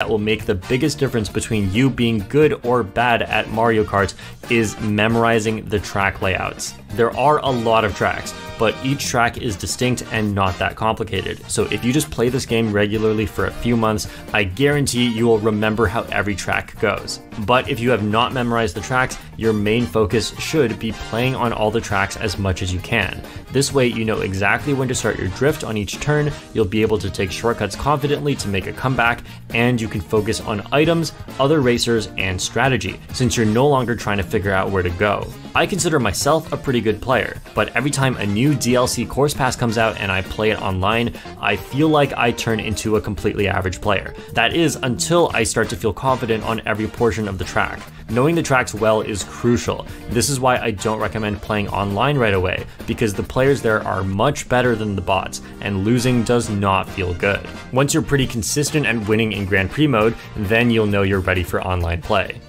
that will make the biggest difference between you being good or bad at Mario Kart is memorizing the track layouts. There are a lot of tracks, but each track is distinct and not that complicated. So if you just play this game regularly for a few months, I guarantee you will remember how every track goes. But if you have not memorized the tracks, your main focus should be playing on all the tracks as much as you can. This way, you know exactly when to start your drift on each turn, you'll be able to take shortcuts confidently to make a comeback, and you can focus on items, other racers, and strategy, since you're no longer trying to figure out where to go. I consider myself a pretty good player, but every time a new DLC course pass comes out and I play it online, I feel like I turn into a completely average player. That is until I start to feel confident on every portion of the track. Knowing the tracks well is crucial. This is why I don't recommend playing online right away, because the players there are much better than the bots, and losing does not feel good. Once you're pretty consistent and winning in Grand Prix mode, then you'll know you're ready for online play.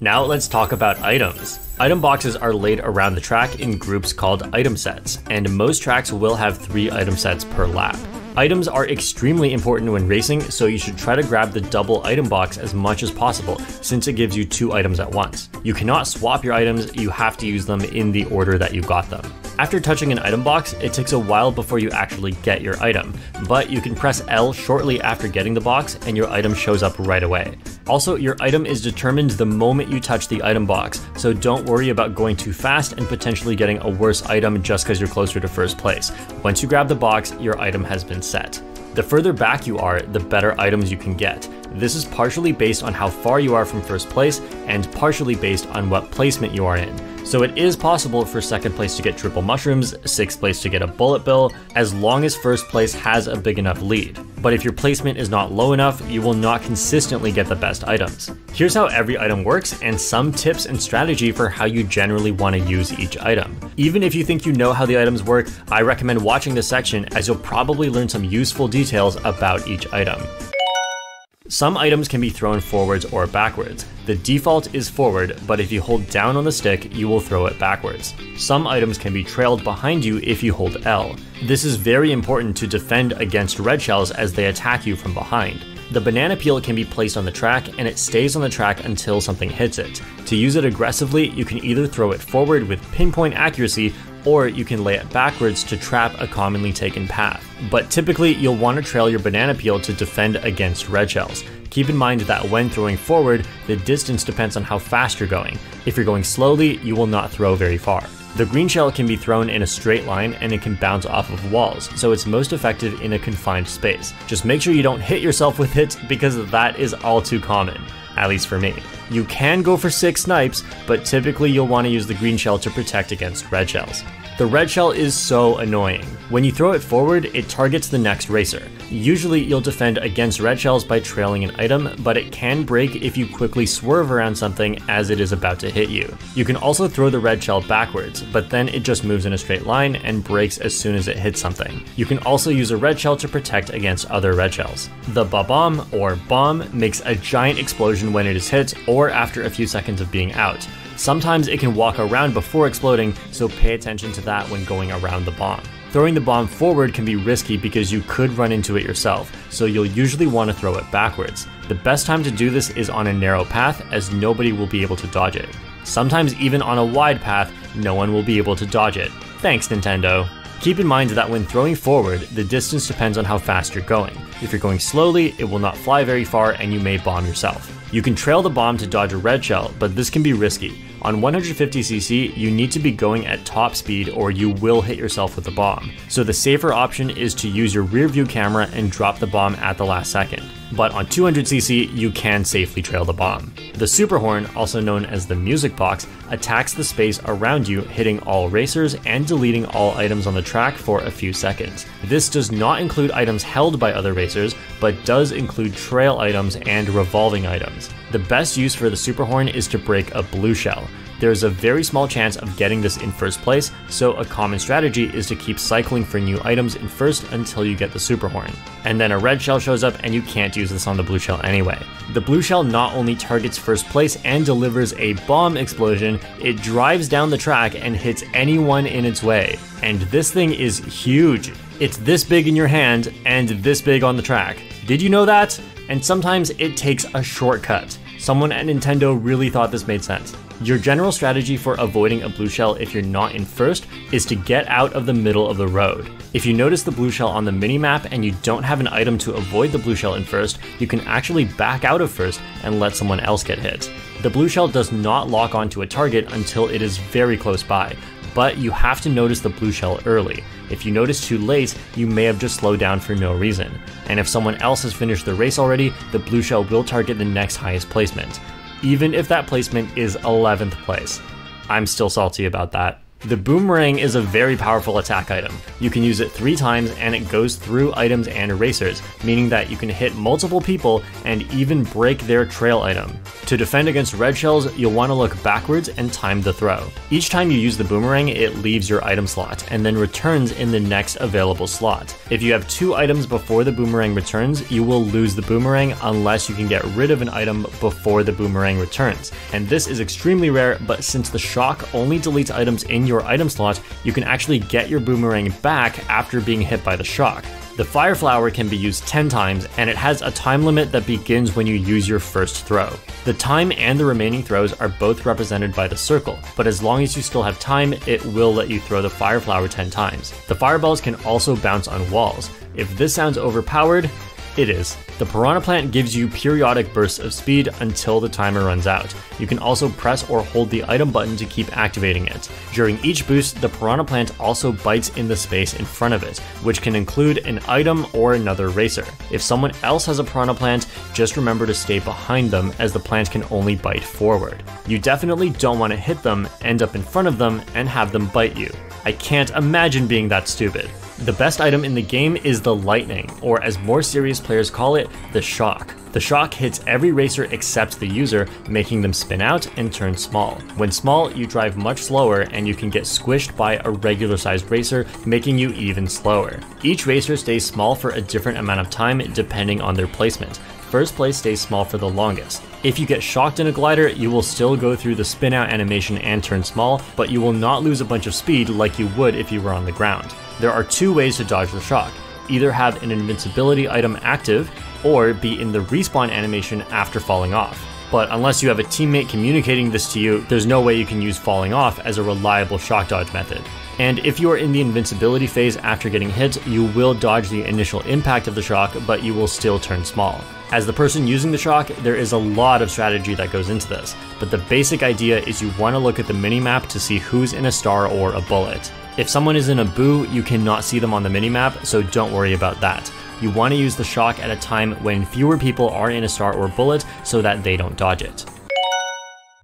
Now let's talk about items. Item boxes are laid around the track in groups called item sets, and most tracks will have three item sets per lap. Items are extremely important when racing, so you should try to grab the double item box as much as possible, since it gives you two items at once. You cannot swap your items, you have to use them in the order that you got them. After touching an item box, it takes a while before you actually get your item, but you can press L shortly after getting the box and your item shows up right away. Also, your item is determined the moment you touch the item box, so don't worry about going too fast and potentially getting a worse item just because you're closer to first place. Once you grab the box, your item has been set. The further back you are, the better items you can get. This is partially based on how far you are from first place, and partially based on what placement you are in. So it is possible for second place to get triple mushrooms, sixth place to get a bullet bill, as long as first place has a big enough lead. But if your placement is not low enough, you will not consistently get the best items. Here's how every item works and some tips and strategy for how you generally want to use each item. Even if you think you know how the items work, I recommend watching this section as you'll probably learn some useful details about each item. Some items can be thrown forwards or backwards. The default is forward, but if you hold down on the stick, you will throw it backwards. Some items can be trailed behind you if you hold L. This is very important to defend against red shells as they attack you from behind. The banana peel can be placed on the track and it stays on the track until something hits it. To use it aggressively, you can either throw it forward with pinpoint accuracy or you can lay it backwards to trap a commonly taken path. But typically, you'll want to trail your banana peel to defend against red shells. Keep in mind that when throwing forward, the distance depends on how fast you're going. If you're going slowly, you will not throw very far. The green shell can be thrown in a straight line and it can bounce off of walls, so it's most effective in a confined space. Just make sure you don't hit yourself with it because that is all too common, at least for me. You can go for 6 snipes, but typically you'll want to use the green shell to protect against red shells. The red shell is so annoying. When you throw it forward, it targets the next racer. Usually you'll defend against red shells by trailing an item, but it can break if you quickly swerve around something as it is about to hit you. You can also throw the red shell backwards, but then it just moves in a straight line and breaks as soon as it hits something. You can also use a red shell to protect against other red shells. The Bob-omb, or bomb, makes a giant explosion when it is hit or after a few seconds of being out. Sometimes it can walk around before exploding, so pay attention to that when going around the bomb. Throwing the bomb forward can be risky because you could run into it yourself, so you'll usually want to throw it backwards. The best time to do this is on a narrow path, as nobody will be able to dodge it. Sometimes even on a wide path, no one will be able to dodge it. Thanks, Nintendo. Keep in mind that when throwing forward, the distance depends on how fast you're going. If you're going slowly, it will not fly very far and you may bomb yourself. You can trail the bomb to dodge a red shell, but this can be risky. On 150cc, you need to be going at top speed or you will hit yourself with the bomb. So the safer option is to use your rear view camera and drop the bomb at the last second. But on 200cc, you can safely trail the bomb. The super horn, also known as the music box, attacks the space around you, hitting all racers and deleting all items on the track for a few seconds. This does not include items held by other racers, but does include trail items and revolving items. The best use for the super horn is to break a blue shell. There's a very small chance of getting this in first place, so a common strategy is to keep cycling for new items in first until you get the super horn. And then a red shell shows up and you can't use this on the blue shell anyway. The blue shell not only targets first place and delivers a bomb explosion, it drives down the track and hits anyone in its way. And this thing is huge. It's this big in your hand and this big on the track. Did you know that? And sometimes it takes a shortcut. Someone at Nintendo really thought this made sense. Your general strategy for avoiding a blue shell if you're not in first is to get out of the middle of the road. If you notice the blue shell on the minimap and you don't have an item to avoid the blue shell in first, you can actually back out of first and let someone else get hit. The blue shell does not lock onto a target until it is very close by, but you have to notice the blue shell early. If you notice too late, you may have just slowed down for no reason. And if someone else has finished the race already, the blue shell will target the next highest placement even if that placement is 11th place. I'm still salty about that. The Boomerang is a very powerful attack item. You can use it three times and it goes through items and erasers, meaning that you can hit multiple people and even break their trail item. To defend against red shells, you'll want to look backwards and time the throw. Each time you use the Boomerang, it leaves your item slot and then returns in the next available slot. If you have two items before the Boomerang returns, you will lose the Boomerang unless you can get rid of an item before the Boomerang returns. And this is extremely rare, but since the shock only deletes items in your your item slot, you can actually get your boomerang back after being hit by the shock. The Fire Flower can be used 10 times, and it has a time limit that begins when you use your first throw. The time and the remaining throws are both represented by the circle, but as long as you still have time, it will let you throw the Fire Flower 10 times. The fireballs can also bounce on walls. If this sounds overpowered, it is. The Piranha Plant gives you periodic bursts of speed until the timer runs out. You can also press or hold the item button to keep activating it. During each boost, the Piranha Plant also bites in the space in front of it, which can include an item or another racer. If someone else has a Piranha Plant, just remember to stay behind them as the plant can only bite forward. You definitely don't want to hit them, end up in front of them, and have them bite you. I can't imagine being that stupid. The best item in the game is the Lightning, or as more serious players call it, the Shock. The shock hits every racer except the user, making them spin out and turn small. When small, you drive much slower and you can get squished by a regular sized racer, making you even slower. Each racer stays small for a different amount of time depending on their placement. First place stays small for the longest. If you get shocked in a glider, you will still go through the spin out animation and turn small, but you will not lose a bunch of speed like you would if you were on the ground. There are two ways to dodge the shock. Either have an invincibility item active, or be in the respawn animation after falling off. But unless you have a teammate communicating this to you, there's no way you can use falling off as a reliable shock dodge method. And if you are in the invincibility phase after getting hit, you will dodge the initial impact of the shock, but you will still turn small. As the person using the shock, there is a lot of strategy that goes into this, but the basic idea is you want to look at the minimap to see who's in a star or a bullet. If someone is in a boo, you cannot see them on the minimap, so don't worry about that. You want to use the shock at a time when fewer people are in a star or bullet so that they don't dodge it.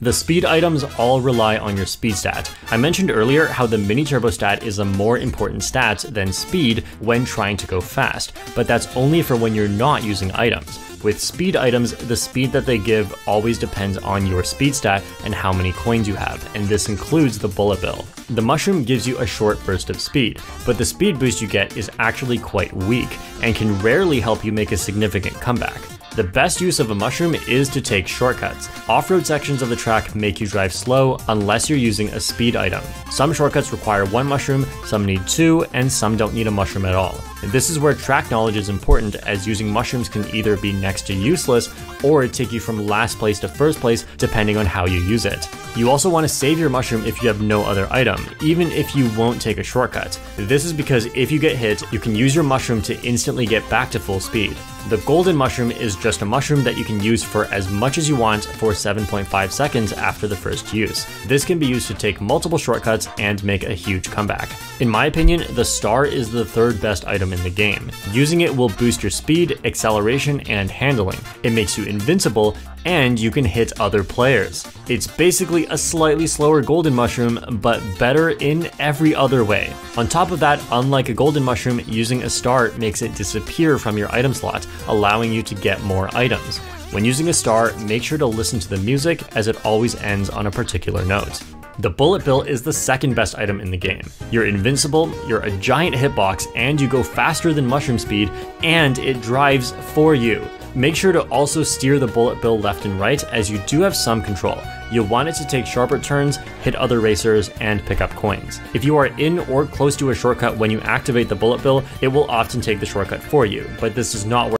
The speed items all rely on your speed stat. I mentioned earlier how the mini turbo stat is a more important stat than speed when trying to go fast, but that's only for when you're not using items. With speed items, the speed that they give always depends on your speed stat and how many coins you have, and this includes the bullet bill. The mushroom gives you a short burst of speed, but the speed boost you get is actually quite weak and can rarely help you make a significant comeback. The best use of a mushroom is to take shortcuts. Off-road sections of the track make you drive slow unless you're using a speed item. Some shortcuts require one mushroom, some need two, and some don't need a mushroom at all. This is where track knowledge is important as using mushrooms can either be next to useless or take you from last place to first place depending on how you use it. You also want to save your mushroom if you have no other item, even if you won't take a shortcut. This is because if you get hit, you can use your mushroom to instantly get back to full speed. The golden mushroom is just a mushroom that you can use for as much as you want for 7.5 seconds after the first use. This can be used to take multiple shortcuts and make a huge comeback. In my opinion, the star is the third best item in the game. Using it will boost your speed, acceleration, and handling. It makes you invincible and you can hit other players. It's basically a slightly slower golden mushroom, but better in every other way. On top of that, unlike a golden mushroom, using a star makes it disappear from your item slot, allowing you to get more items. When using a star, make sure to listen to the music as it always ends on a particular note. The Bullet Bill is the second best item in the game. You're invincible, you're a giant hitbox, and you go faster than mushroom speed, and it drives for you. Make sure to also steer the bullet bill left and right as you do have some control. you'll want it to take sharper turns, hit other racers, and pick up coins. If you are in or close to a shortcut when you activate the bullet bill, it will often take the shortcut for you, but this does not work